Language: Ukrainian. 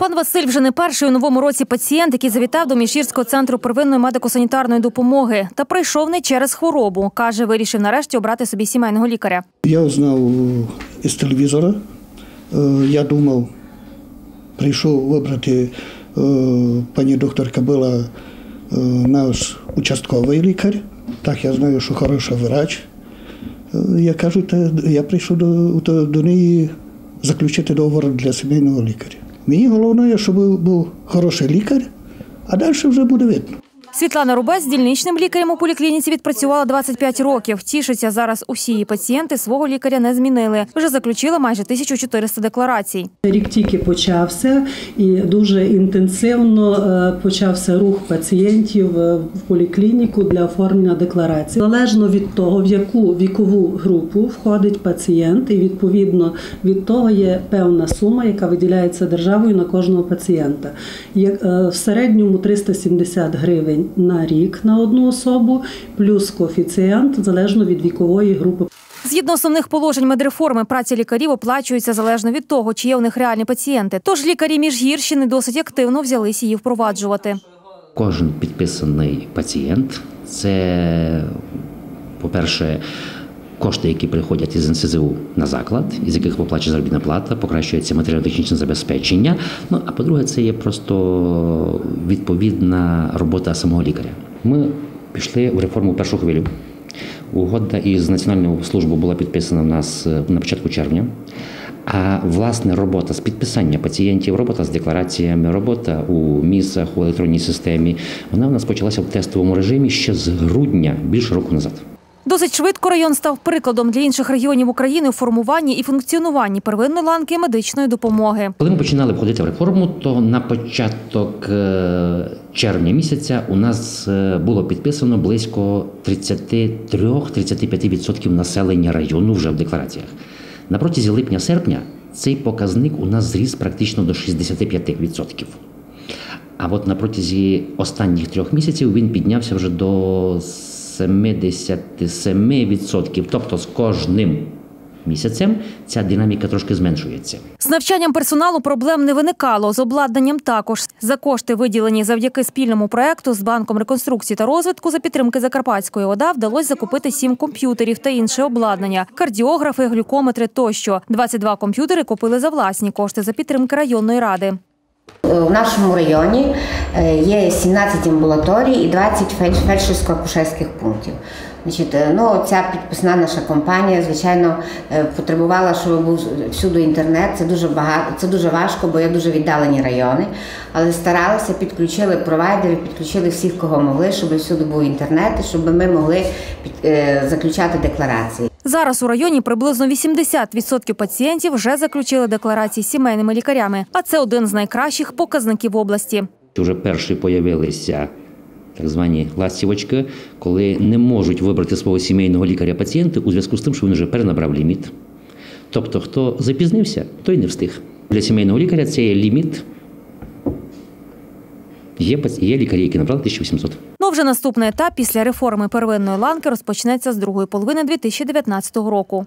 Пан Василь вже не перший у новому році пацієнт, який завітав до Міжгірського центру первинної медико-санітарної допомоги та прийшов не через хворобу. каже, вирішив нарешті обрати собі сімейного лікаря. Я узнав із телевізора. Е, Я думав, прийшов вибрати е, пані докторка була е, наш участковий лікар. Так, я знаю, що хороша врач. Е, Я кажу, я прийшов до, до неї заключити договор для сімейного лікаря. Мені головне, щоб був хороший лікар, а далі вже буде видно. Світлана Рубець дільничним лікарем у поліклініці відпрацювала 25 років. Тішиться зараз усі її пацієнти свого лікаря не змінили. Вже заключила майже 1400 декларацій. Рік тільки почався, і дуже інтенсивно е, почався рух пацієнтів е, в поліклініку для оформлення декларації. Залежно від того, в яку вікову групу входить пацієнт, і відповідно від того є певна сума, яка виділяється державою на кожного пацієнта. Е, В середньому 370 гривень на рік на одну особу, плюс коефіцієнт залежно від вікової групи. Згідно основних положень медреформи, праця лікарів оплачується залежно від того, чи є у них реальні пацієнти. Тож лікарі Міжгірщини досить активно взялись її впроваджувати. Кожен підписаний пацієнт це, по-перше, кошти, які приходять із НСЗУ на заклад, із яких виплачує заробітна плата, покращується матеріально-технічне забезпечення. Ну а по-друге, це є просто відповідна робота самого лікаря. Ми пішли в реформу першу хвилю. Угода із Національною службою була підписана в нас е, на початку червня. А власне робота з підписання пацієнтів, робота з деклараціями, робота у місцях у електронній системі, вона в нас почалася в тестовому режимі ще з грудня, більше року назад. Досить швидко район став прикладом для інших регіонів України у формуванні і функціонуванні первинної ланки медичної допомоги. Коли ми починали входити в реформу, то на початок е, червня місяця у нас е, було підписано близько 33-35% населення району вже в деклараціях. На протязі липня-серпня цей показник у нас зріс практично до 65%. А от на протязі останніх трьох місяців він піднявся вже до 77%. Тобто з кожним місяцем ця динаміка трошки зменшується. З навчанням персоналу проблем не виникало. З обладнанням також за кошти, виділені завдяки спільному проекту з банком реконструкції та розвитку за підтримки Закарпатської ОДА, вдалося закупити сім комп'ютерів та інше обладнання, кардіографи, глюкометри тощо. 22 комп'ютери купили за власні кошти за підтримки районної ради. У нашому районі е, є 17 амбулаторій і 20 фельдш- фельдшерсько-акушерських пунктів. Значить, е, ну, ця підписна наша компанія, звичайно, е, потребувала, щоб був всюди інтернет. Це дуже багато, це дуже важко, бо є дуже віддалені райони. Але старалися, підключили провайдерів, підключили всіх, кого могли, щоб всюди був інтернет, і щоб ми могли під- е, заключати декларації. Зараз у районі приблизно 80% пацієнтів вже заключили декларації з сімейними лікарями, а це один з найкращих показників області. Вже перші появилися так звані ластівочки, коли не можуть вибрати свого сімейного лікаря пацієнти у зв'язку з тим, що він вже перенабрав ліміт. Тобто, хто запізнився, той не встиг. Для сімейного лікаря це є ліміт. Є, є лікарі, які набрали 1800. Вже наступний етап після реформи первинної ланки розпочнеться з другої половини 2019 року.